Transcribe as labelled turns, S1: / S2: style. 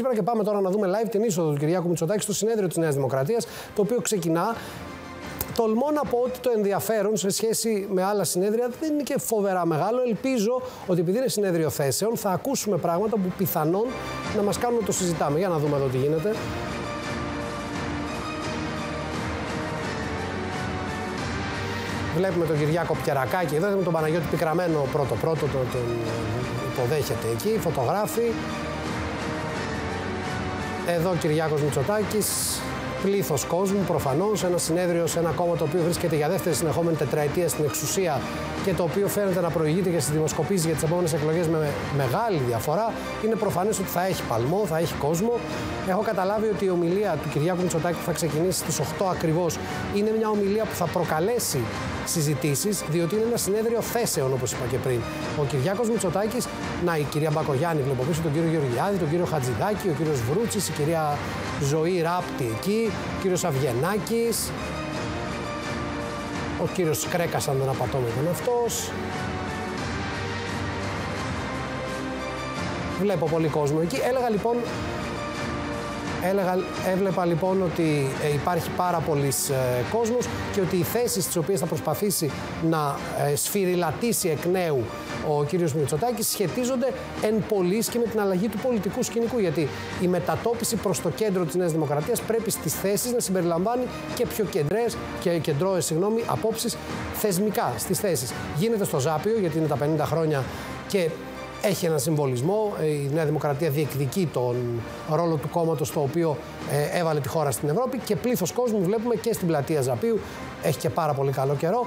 S1: Σήμερα και πάμε τώρα να δούμε live την είσοδο του Κυριάκου Μητσοτάκη στο συνέδριο της Νέας Δημοκρατίας, το οποίο ξεκινά. Τολμώ να πω ότι το ενδιαφέρον σε σχέση με άλλα συνέδρια δεν είναι και φοβερά μεγάλο. Ελπίζω ότι επειδή είναι συνέδριο θέσεων θα ακούσουμε πράγματα που πιθανόν να μας κάνουν να το συζητάμε. Για να δούμε εδώ τι γίνεται. Βλέπουμε τον Κυριάκο Πιερακάκη, εδώ έχουμε τον Παναγιώτη Πικραμένο πρώτο-πρώτο, τον, τον υποδέχεται εκεί, φωτογράφη. Εδώ ο Κυριάκος Μητσοτάκης, πλήθος κόσμου προφανώς. Ένα συνέδριο σε ένα κόμμα το οποίο βρίσκεται για δεύτερη συνεχόμενη τετραετία στην εξουσία και το οποίο φαίνεται να προηγείται και στις δημοσκοπήσεις για τις επόμενες εκλογές με μεγάλη διαφορά. Είναι προφανές ότι θα έχει παλμό, θα έχει κόσμο. Έχω καταλάβει ότι η ομιλία του Κυριάκου Μητσοτάκη που θα ξεκινήσει στις 8 ακριβώς είναι μια ομιλία που θα προκαλέσει συζητήσεις, διότι είναι ένα συνέδριο θέσεων, όπως είπα και πριν. Ο Κυριάκος Μητσοτάκης, να η κυρία Μπακογιάννη, βλέπω πίσω τον κύριο Γεωργιάδη, τον κύριο Χατζηδάκη, ο κύριος Βρούτσης, η κυρία Ζωή Ράπτη εκεί, ο κύριος Αυγενάκης, ο κύριος Κρέκας αν δεν απατώμε ήταν αυτός. Βλέπω πολύ κόσμο εκεί. Έλεγα λοιπόν Έλεγα, έβλεπα λοιπόν ότι ε, υπάρχει πάρα πολλοί ε, κόσμος και ότι οι θέσεις τις οποίες θα προσπαθήσει να ε, σφυριλατήσει εκ νέου ο κύριος Μητσοτάκης σχετίζονται εν πολλής και με την αλλαγή του πολιτικού σκηνικού γιατί η μετατόπιση προς το κέντρο της Νέας Δημοκρατίας πρέπει στις θέσεις να συμπεριλαμβάνει και πιο κεντρές και κεντρώες συγγνώμη, απόψεις θεσμικά στις θέσεις. Γίνεται στο Ζάπιο γιατί είναι τα 50 χρόνια και έχει ένα συμβολισμό. Ε, η Νέα Δημοκρατία διεκδικεί τον ρόλο του κόμματος το οποίο ε, έβαλε τη χώρα στην Ευρώπη και πλήθος κόσμου βλέπουμε και στην πλατεία Ζαπίου. Έχει και πάρα πολύ καλό καιρό.